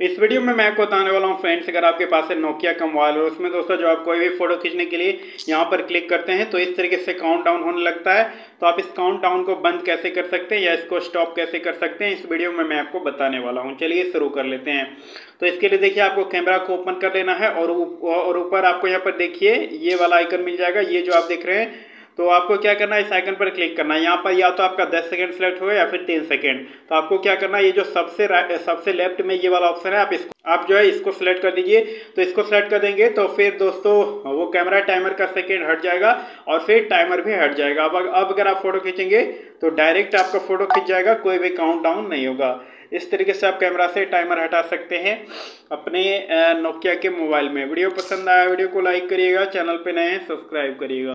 इस वीडियो में मैं आपको बताने वाला हूँ फ्रेंड्स अगर आपके पास है नोकिया का मोबाइल और उसमें दोस्तों जो आप कोई भी फ़ोटो खींचने के लिए यहाँ पर क्लिक करते हैं तो इस तरीके से काउंट डाउन होने लगता है। तो आप इस काउंट डाउन को बंद कैसे कर सकते हैं या इसको स्टॉप कैसे कर सकते हैं, इस वीडियो में मैं आपको बताने वाला हूँ। चलिए शुरू कर लेते हैं। तो इसके लिए देखिए, आपको कैमरा को ओपन कर लेना है और ऊपर आपको यहाँ पर देखिए, ये वाला आइकन मिल जाएगा। ये जो आप देख रहे हैं तो आपको क्या करना है, इस आइकन पर क्लिक करना है। यहाँ पर या तो आपका 10 सेकंड सेलेक्ट होगा या फिर 3 सेकंड तो आपको क्या करना है, ये जो सबसे सबसे लेफ़्ट में ये वाला ऑप्शन है, आप इसको आप जो है इसको सिलेक्ट कर दीजिए। तो इसको सिलेक्ट कर देंगे तो फिर दोस्तों, वो कैमरा टाइमर का सेकेंड हट जाएगा और फिर टाइमर भी हट जाएगा। अब अब अगर आप फ़ोटो खींचेंगे तो डायरेक्ट आपका फ़ोटो खींच जाएगा, कोई भी काउंट नहीं होगा। इस तरीके से आप कैमरा से टाइमर हटा सकते हैं अपने नोकिया के मोबाइल में। वीडियो पसंद आया, वीडियो को लाइक करिएगा चैनल पे नए सब्सक्राइब करिएगा।